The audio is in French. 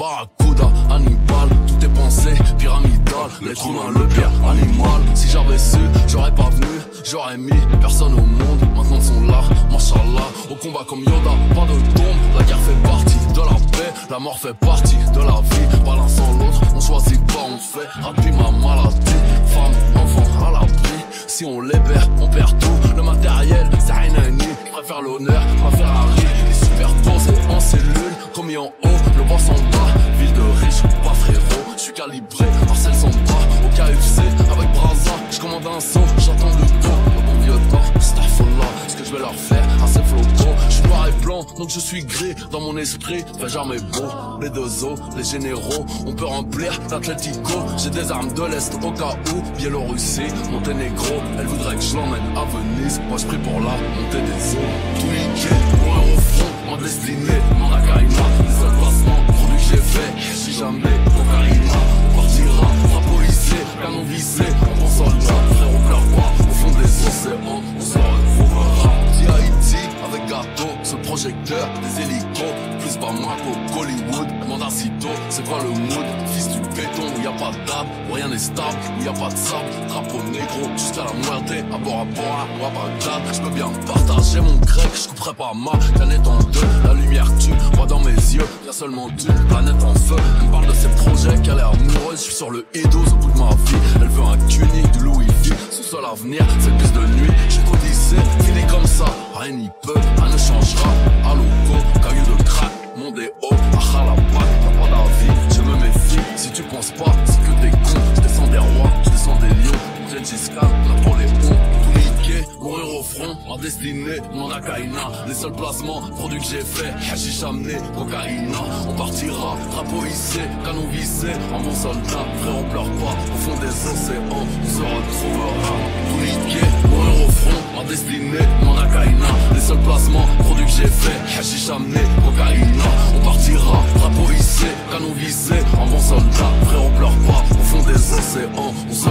Barracuda, Hannibal, tout est pensé, pyramidal. L'être humain, le pire animal. Si j'avais su, j'aurais pas venu, j'aurais mis personne au monde. Maintenant ils sont là, machallah. Au combat comme Yoda, pas de tombe. La guerre fait partie de la paix, la mort fait partie de la vie. Pas l'un sans l'autre, on choisit pas, on fait. Rapide ma maladie, femme, enfant à l'abri. Si on les perd, on perd tout. Le matériel, c'est rien à nier. Préfère l'honneur, ma Ferrari. Marcel s'en bas. Au KFC, avec Braza, je un son, j'attends le dos. Le bon vieux temps, Starfall Ce que je vais leur faire, assez flottant. Je suis noir et blanc, donc je suis gris. Dans mon esprit, fais jamais beau. Les deux os, les généraux, on peut remplir l'Atletico. J'ai des armes de l'Est au cas où. Biélorussie, Monténégro, elle voudrait que je l'emmène à Venise. Moi je prie pour la montée des eaux. Tout niqué, moi au front, ma destinée, mon akaima. Les des hélicos, plus Bamako qu'Hollywood. Demande à Cito, c'est quoi le mood? Fils du béton, où y a pas d'âme, où rien n'est stable, où y a pas de sable. Drapeau négro, jusqu'à la muerte, à bord à bord, à Bagdad. Je peux bien partager mon grec, je couperai pas ma planète en deux. La lumière tue, moi dans mes yeux, y a seulement une planète en feu. Elle me parle de ses projets, qu'elle est amoureuse, je suis sur le E12 au bout de ma vie. Elle veut un cunique, du Louis V, son seul avenir, c'est bus de nuit. Rien n'y peut, rien ne changera. À loco, caillou de crack, mon déo, à Khalapak, t'as pas d'avis, je me méfie. Si tu penses pas, c'est que t'es con. Je descends des rois, je descends des lions. Gengis Khan, Napoléon, tout niqué, mourir au front, ma destinée, mon akaina. Les seuls placements, produits que j'ai fait, hashish amené, cocaïna. On partira, drapeau hissé, canon vissé, en bon soldat. Frère, on pleure pas, au fond des océans, on se retrouvera. Tout niqué, front, ma destinée, mon akaina. Les seuls placements, produits que j'ai fait, hashish amené, cocaïna. On partira, drapeau hissé, canon vissé, en bon soldat. Frère, on pleure pas, au fond des océans, on se